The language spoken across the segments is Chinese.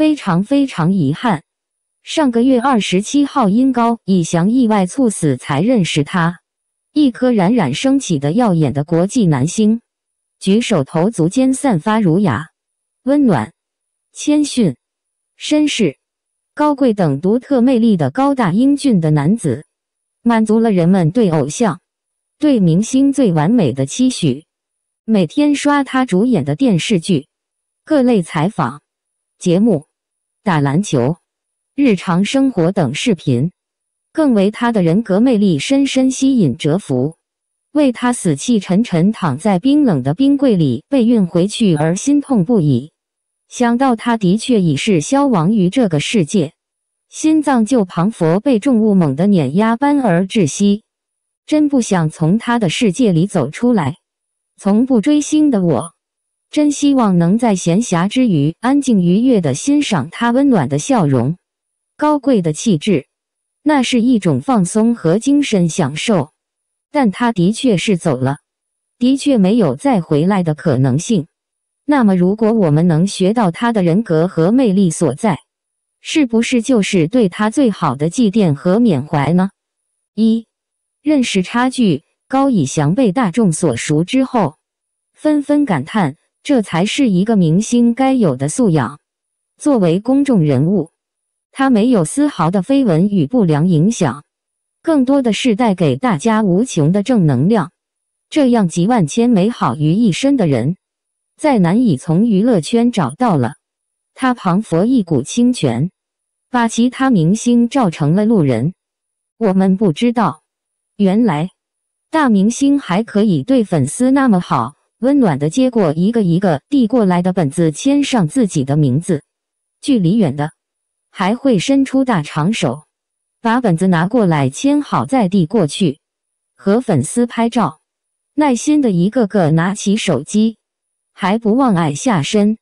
非常非常遗憾，上个月二十七号因高以翔意外猝死才认识他，一颗冉冉升起的耀眼的国际男星，举手投足间散发儒雅、温暖、谦逊、绅士、高贵等独特魅力的高大英俊的男子，满足了人们对偶像、对明星最完美的期许。每天刷他主演的电视剧、各类采访节目、打篮球、日常生活等视频，更为他的人格魅力深深吸引折服，为他死气沉沉躺在冰冷的冰柜里被运回去而心痛不已。想到他的确已是消亡于这个世界，心脏就彷佛被重物猛地碾压般而窒息，真不想从他的世界里走出来。从不追星的我，真希望能在闲暇之余安静愉悦地欣赏他温暖的笑容、高贵的气质，那是一种放松和精神享受。但他的确是走了，的确没有再回来的可能性。那么，如果我们能学到他的人格和魅力所在，是不是就是对他最好的祭奠和缅怀呢？一认识差距。高以翔被大众所熟之后，纷纷感叹：“这才是一个明星该有的素养。”作为公众人物，他没有丝毫的绯闻与不良影响，更多的是带给大家无穷的正能量。这样集万千美好于一身的人，再难以从娱乐圈找到了。他旁佛一股清泉，把其他明星照成了路人。我们不知道，原来。大明星还可以对粉丝那么好，温暖的接过一个一个递过来的本子，签上自己的名字。距离远的，还会伸出大长手，把本子拿过来签好再递过去。和粉丝拍照，耐心的一个个拿起手机，还不忘矮下身，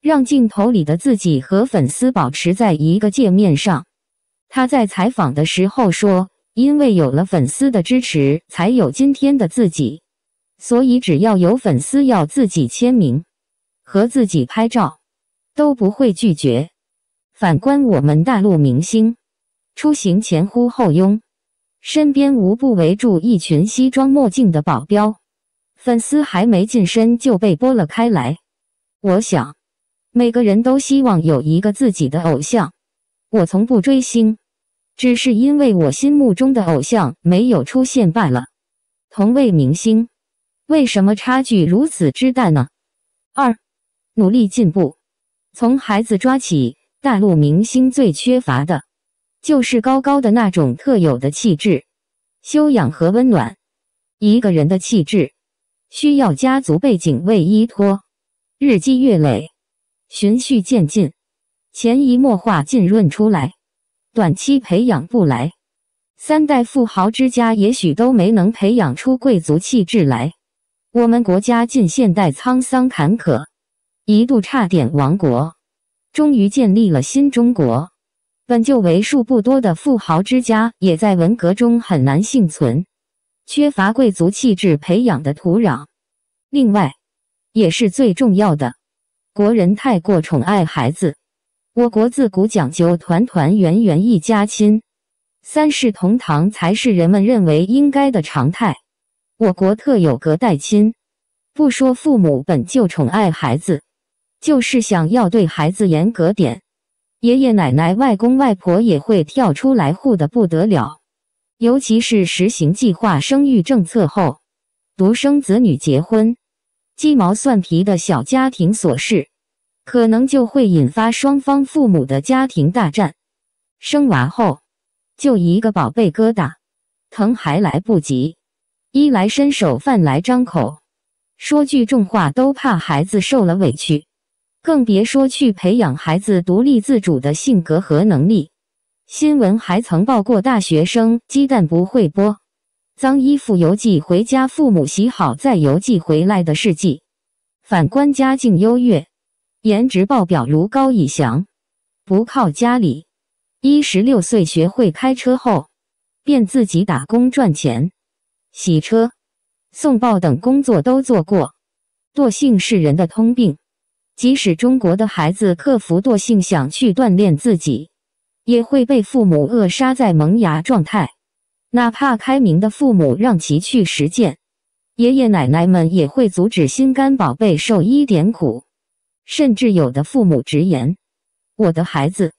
让镜头里的自己和粉丝保持在一个界面上。他在采访的时候说。因为有了粉丝的支持，才有今天的自己。所以，只要有粉丝要自己签名和自己拍照，都不会拒绝。反观我们大陆明星，出行前呼后拥，身边无不围住一群西装墨镜的保镖，粉丝还没近身就被拨了开来。我想，每个人都希望有一个自己的偶像。我从不追星。只是因为我心目中的偶像没有出现罢了。同为明星，为什么差距如此之大呢？二，努力进步。从孩子抓起，大陆明星最缺乏的，就是高高的那种特有的气质、修养和温暖。一个人的气质，需要家族背景为依托，日积月累，循序渐进，潜移默化浸润出来。短期培养不来，三代富豪之家也许都没能培养出贵族气质来。我们国家近现代沧桑坎坷，一度差点亡国，终于建立了新中国。本就为数不多的富豪之家，也在文革中很难幸存，缺乏贵族气质培养的土壤。另外，也是最重要的，国人太过宠爱孩子。我国自古讲究团团圆圆一家亲，三世同堂才是人们认为应该的常态。我国特有隔代亲，不说父母本就宠爱孩子，就是想要对孩子严格点，爷爷奶奶、外公外婆也会跳出来护的不得了。尤其是实行计划生育政策后，独生子女结婚，鸡毛蒜皮的小家庭琐事。可能就会引发双方父母的家庭大战。生娃后就一个宝贝疙瘩，疼还来不及，衣来伸手饭来张口，说句重话都怕孩子受了委屈，更别说去培养孩子独立自主的性格和能力。新闻还曾报过大学生鸡蛋不会剥，脏衣服邮寄回家，父母洗好再邮寄回来的事迹。反观家境优越。颜值爆表如高以翔，不靠家里，一十六岁学会开车后，便自己打工赚钱，洗车、送报等工作都做过。惰性是人的通病，即使中国的孩子克服惰性，想去锻炼自己，也会被父母扼杀在萌芽状态。哪怕开明的父母让其去实践，爷爷奶奶们也会阻止心肝宝贝受一点苦。甚至有的父母直言：“我的孩子，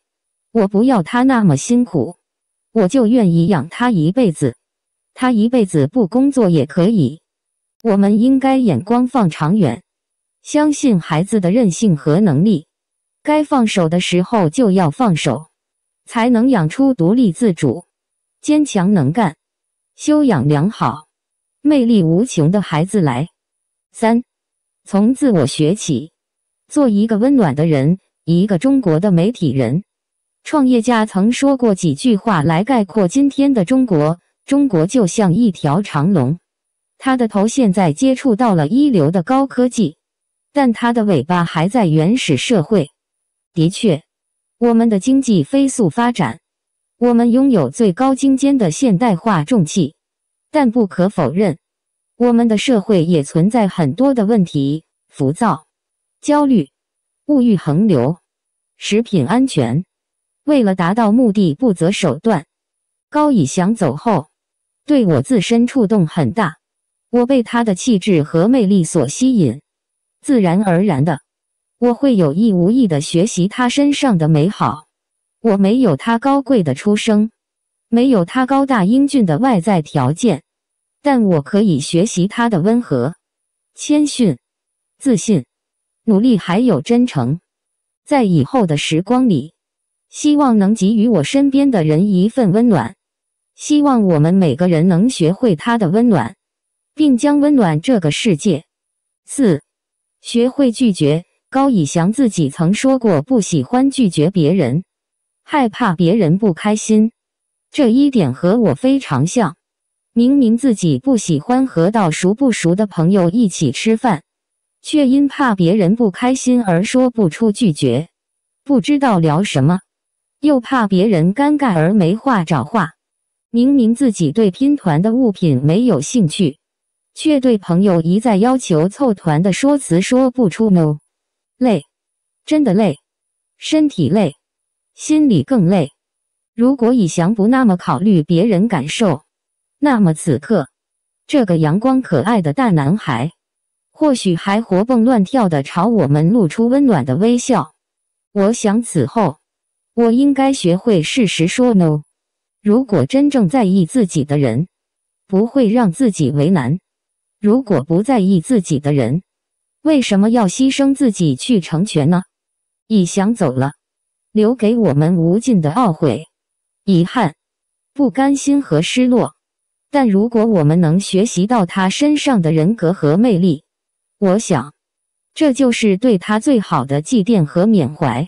我不要他那么辛苦，我就愿意养他一辈子，他一辈子不工作也可以。”我们应该眼光放长远，相信孩子的韧性和能力。该放手的时候就要放手，才能养出独立自主、坚强能干、修养良好、魅力无穷的孩子来。三，从自我学起，做一个温暖的人。一个中国的媒体人、创业家曾说过几句话来概括今天的中国：中国就像一条长龙。它的头现在接触到了一流的高科技，但它的尾巴还在原始社会。的确，我们的经济飞速发展，我们拥有最高精尖的现代化重器，但不可否认，我们的社会也存在很多的问题：浮躁、焦虑、物欲横流、食品安全。为了达到目的不择手段。高以翔走后，对我自身触动很大。我被他的气质和魅力所吸引，自然而然的，我会有意无意的学习他身上的美好。我没有他高贵的出生，没有他高大英俊的外在条件，但我可以学习他的温和、谦逊、自信、努力，还有真诚。在以后的时光里，希望能给予我身边的人一份温暖，希望我们每个人能学会他的温暖。并将温暖这个世界。四，学会拒绝。高以翔自己曾说过，不喜欢拒绝别人，害怕别人不开心。这一点和我非常像。明明自己不喜欢和到熟不熟的朋友一起吃饭，却因怕别人不开心而说不出拒绝。不知道聊什么，又怕别人尴尬而没话找话。明明自己对拼团的物品没有兴趣。却对朋友一再要求凑团的说辞说不出 no，累，真的累，身体累，心里更累。如果以翔不那么考虑别人感受，那么此刻这个阳光可爱的大男孩，或许还活蹦乱跳的朝我们露出温暖的微笑。我想此后我应该学会适时说 no。如果真正在意自己的人，不会让自己为难。如果不在意自己的人，为什么要牺牲自己去成全呢？以翔走了，留给我们无尽的懊悔、遗憾、不甘心和失落。但如果我们能学习到他身上的人格和魅力，我想，这就是对他最好的祭奠和缅怀。